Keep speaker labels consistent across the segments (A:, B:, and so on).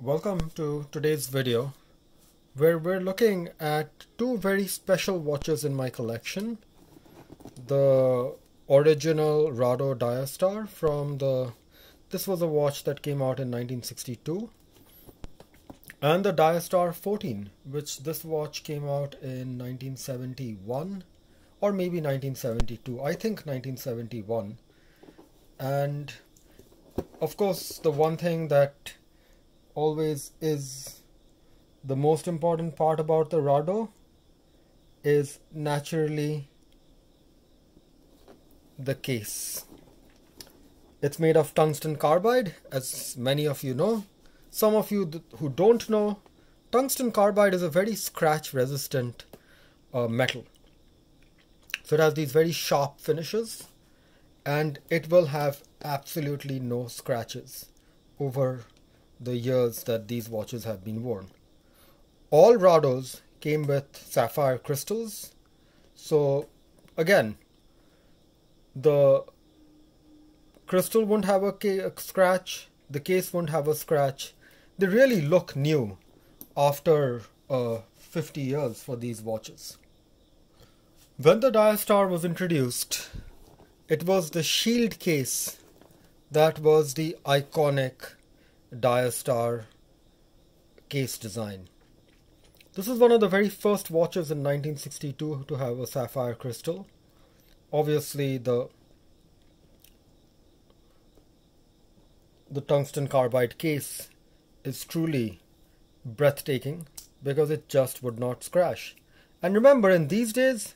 A: Welcome to today's video where we're looking at two very special watches in my collection. The original Rado Diastar from the this was a watch that came out in 1962 and the Diastar 14 which this watch came out in 1971 or maybe 1972 I think 1971 and of course the one thing that always is the most important part about the Rado is naturally the case. It's made of tungsten carbide, as many of you know. Some of you who don't know, tungsten carbide is a very scratch resistant uh, metal. So it has these very sharp finishes and it will have absolutely no scratches over the years that these watches have been worn. All Rados came with sapphire crystals. So again, the crystal won't have a, a scratch, the case won't have a scratch. They really look new after uh, 50 years for these watches. When the Diastar was introduced, it was the shield case that was the iconic Diastar case design. This is one of the very first watches in 1962 to have a sapphire crystal. Obviously the the tungsten carbide case is truly breathtaking because it just would not scratch. And remember in these days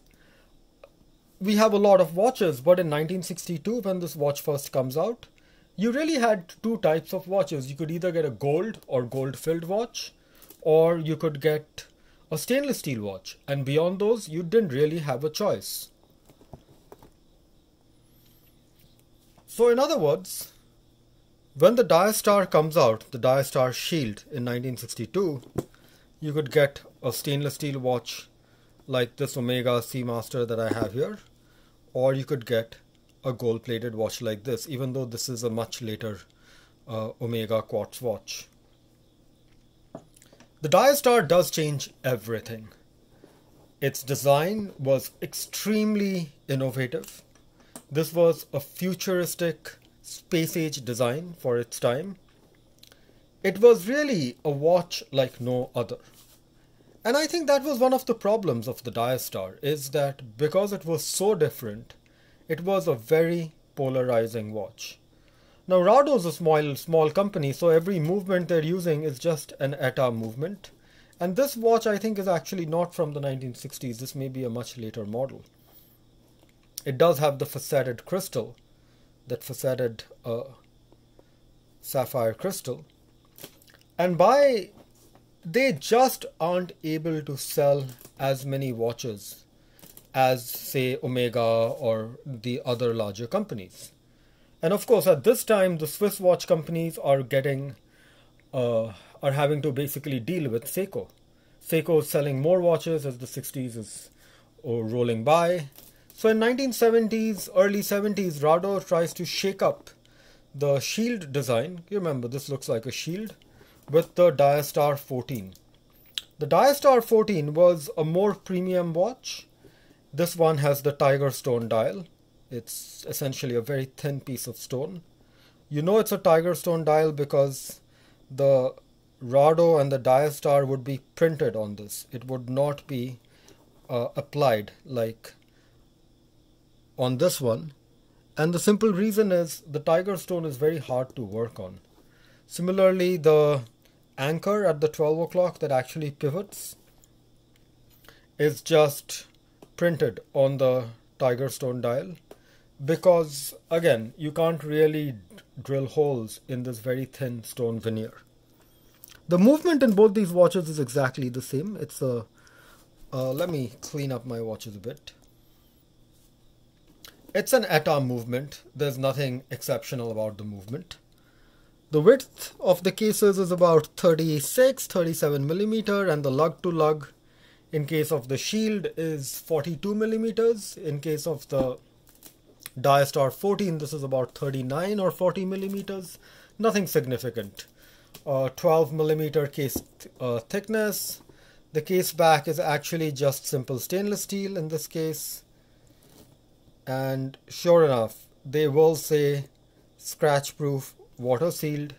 A: we have a lot of watches but in 1962 when this watch first comes out you really had two types of watches. You could either get a gold or gold filled watch, or you could get a stainless steel watch. And beyond those, you didn't really have a choice. So, in other words, when the Diastar comes out, the Diastar Shield in 1962, you could get a stainless steel watch like this Omega Seamaster that I have here, or you could get a gold plated watch like this, even though this is a much later uh, Omega quartz watch. The Diastar does change everything. Its design was extremely innovative. This was a futuristic space age design for its time. It was really a watch like no other. And I think that was one of the problems of the Diastar is that because it was so different, it was a very polarizing watch. Now Rado is a small small company, so every movement they're using is just an ETA movement. And this watch I think is actually not from the 1960s. This may be a much later model. It does have the faceted crystal, that faceted uh, sapphire crystal. And by they just aren't able to sell as many watches as, say, Omega or the other larger companies. And of course, at this time, the Swiss watch companies are getting, uh, are having to basically deal with Seiko. Seiko is selling more watches as the 60s is uh, rolling by. So in 1970s, early 70s, Rado tries to shake up the shield design. You remember this looks like a shield with the Diastar 14. The Diastar 14 was a more premium watch this one has the tiger stone dial. It's essentially a very thin piece of stone. You know it's a tiger stone dial because the Rado and the Diastar would be printed on this. It would not be uh, applied like on this one. And the simple reason is the tiger stone is very hard to work on. Similarly, the anchor at the 12 o'clock that actually pivots is just printed on the tiger stone dial because again you can't really drill holes in this very thin stone veneer. The movement in both these watches is exactly the same. It's a uh, let me clean up my watches a bit. It's an ETA movement. There's nothing exceptional about the movement. The width of the cases is about 36, 37 millimeter and the lug to lug in case of the shield is 42 millimeters in case of the diastar 14 this is about 39 or 40 millimeters nothing significant uh, 12 millimeter case uh, thickness. The case back is actually just simple stainless steel in this case. And sure enough, they will say scratch proof, water sealed.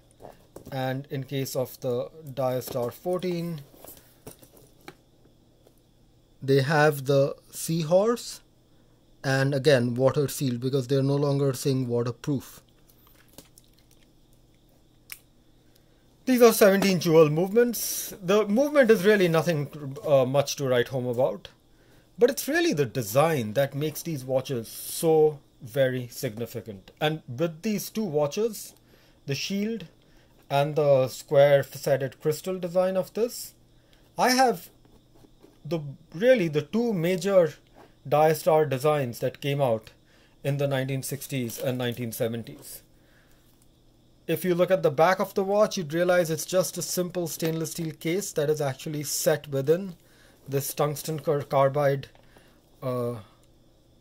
A: And in case of the Diastar 14, they have the seahorse and again water sealed because they're no longer saying waterproof. These are 17 jewel movements. The movement is really nothing uh, much to write home about, but it's really the design that makes these watches so very significant. And with these two watches, the shield and the square faceted crystal design of this, I have the really the two major Diastar designs that came out in the 1960s and 1970s if you look at the back of the watch, you'd realize it's just a simple stainless steel case that is actually set within this tungsten carbide uh,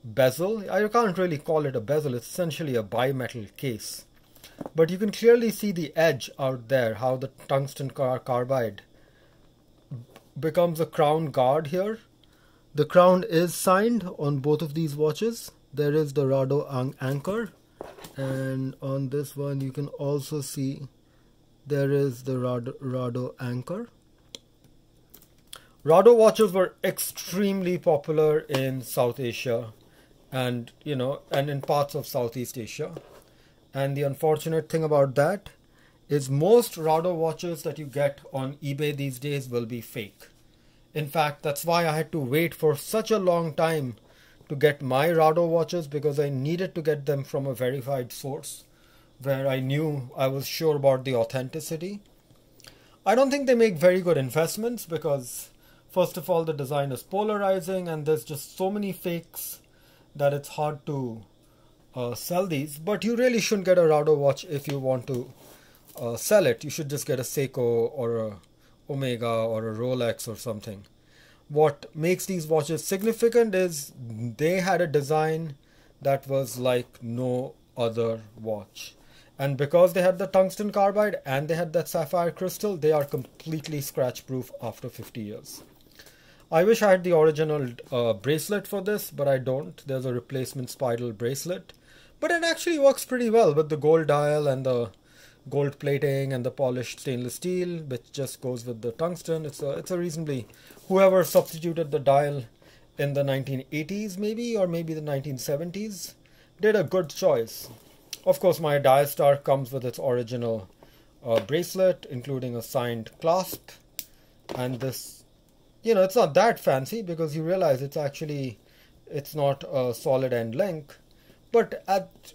A: bezel. I can't really call it a bezel, it's essentially a bimetal case. But you can clearly see the edge out there, how the tungsten car carbide becomes a crown guard here. The crown is signed on both of these watches. There is the Rado anchor and on this one you can also see there is the Rado, Rado anchor. Rado watches were extremely popular in South Asia and you know and in parts of Southeast Asia and the unfortunate thing about that is most Rado watches that you get on eBay these days will be fake. In fact, that's why I had to wait for such a long time to get my Rado watches because I needed to get them from a verified source where I knew I was sure about the authenticity. I don't think they make very good investments because, first of all, the design is polarizing and there's just so many fakes that it's hard to uh, sell these. But you really shouldn't get a Rado watch if you want to uh, sell it. You should just get a Seiko or a Omega or a Rolex or something what makes these watches significant is they had a design that was like no other watch. And because they had the tungsten carbide and they had that sapphire crystal, they are completely scratch proof after 50 years. I wish I had the original uh, bracelet for this, but I don't. There's a replacement spiral bracelet. But it actually works pretty well with the gold dial and the gold plating and the polished stainless steel, which just goes with the tungsten. It's a it's a reasonably whoever substituted the dial in the 1980s maybe or maybe the 1970s did a good choice. Of course, my Diastar comes with its original uh, bracelet, including a signed clasp, and this, you know, it's not that fancy because you realize it's actually it's not a solid end link, but at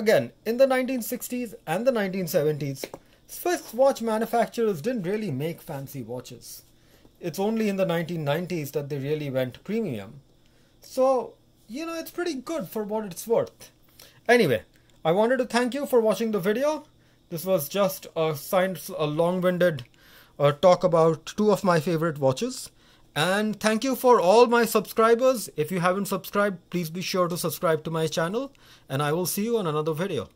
A: Again, in the 1960s and the 1970s, Swiss watch manufacturers didn't really make fancy watches. It's only in the 1990s that they really went premium. So, you know, it's pretty good for what it's worth. Anyway, I wanted to thank you for watching the video. This was just a, a long-winded uh, talk about two of my favorite watches. And thank you for all my subscribers. If you haven't subscribed, please be sure to subscribe to my channel and I will see you on another video.